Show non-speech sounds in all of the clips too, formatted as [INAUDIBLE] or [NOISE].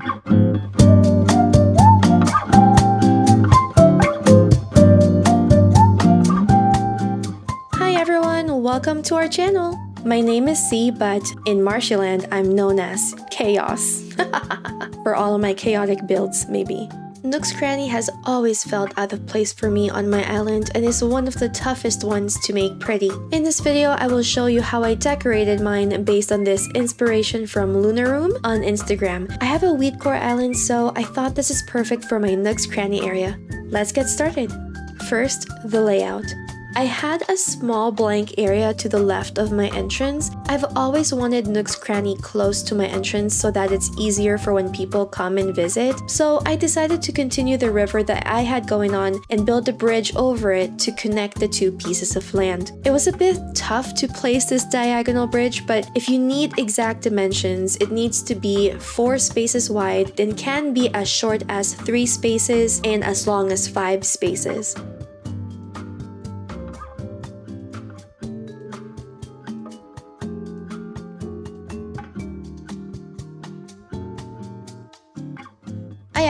Hi everyone, welcome to our channel. My name is C, but in Marshland, I'm known as Chaos. [LAUGHS] for all of my chaotic builds, maybe. Nook's Cranny has always felt out of place for me on my island and is one of the toughest ones to make pretty. In this video, I will show you how I decorated mine based on this inspiration from lounoroom on Instagram. I have a wheat core island, so I thought this is perfect for my Nook's Cranny area. Let's get started. First, the layout. I had a small blank area to the left of my entrance. I've always wanted Nook's Cranny close to my entrance so that it's easier for when people come and visit. So I decided to continue the river that I had going on and build a bridge over it to connect the two pieces of land. It was a bit tough to place this diagonal bridge, but if you need exact dimensions, it needs to be 4 spaces wide and can be as short as 3 spaces and as long as 5 spaces.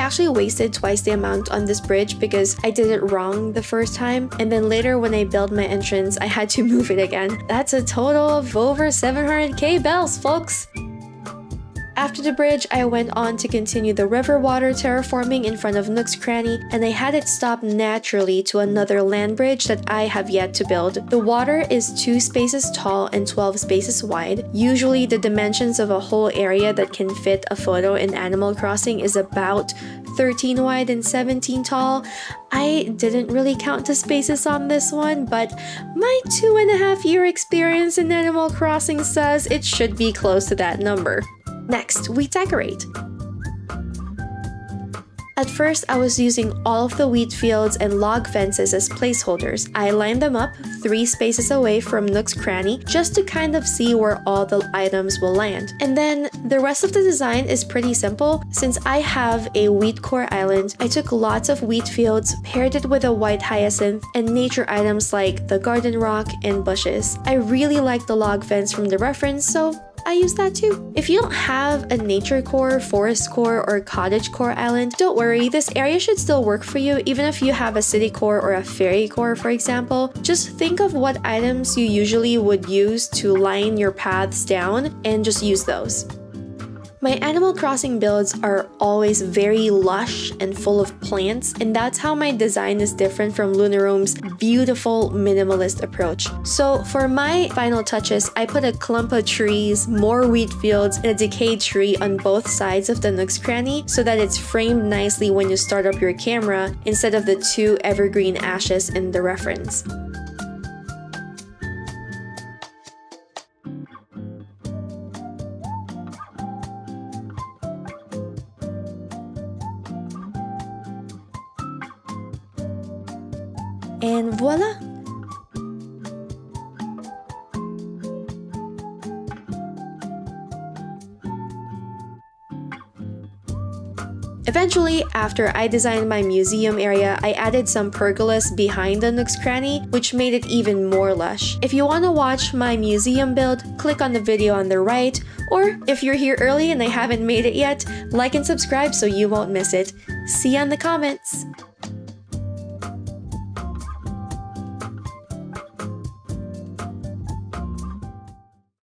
Actually wasted twice the amount on this bridge because I did it wrong the first time and then later when I built my entrance I had to [LAUGHS] move it again. That's a total of over 700k bells folks! After the bridge, I went on to continue the river water terraforming in front of Nook's Cranny, and I had it stop naturally to another land bridge that I have yet to build. The water is 2 spaces tall and 12 spaces wide. Usually, the dimensions of a whole area that can fit a photo in Animal Crossing is about 13 wide and 17 tall. I didn't really count the spaces on this one, but my two and a half year experience in Animal Crossing says it should be close to that number. Next, we decorate. At first, I was using all of the wheat fields and log fences as placeholders. I lined them up three spaces away from Nook's Cranny just to kind of see where all the items will land. And then the rest of the design is pretty simple. Since I have a wheat core island, I took lots of wheat fields, paired it with a white hyacinth, and nature items like the garden rock and bushes. I really like the log fence from the reference, so I use that too. If you don't have a nature core, forest core, or cottage core island, don't worry, this area should still work for you even if you have a city core or a fairy core for example. Just think of what items you usually would use to line your paths down and just use those. My Animal Crossing builds are always very lush and full of plants, and that's how my design is different from lounoroom's beautiful minimalist approach. So for my final touches, I put a clump of trees, more wheat fields, and a decayed tree on both sides of the Nook's Cranny so that it's framed nicely when you start up your camera instead of the two evergreen ashes in the reference. And voila! Eventually, after I designed my museum area, I added some pergolas behind the Nook's Cranny, which made it even more lush. If you want to watch my museum build, click on the video on the right, or if you're here early and I haven't made it yet, like and subscribe so you won't miss it. See you in the comments!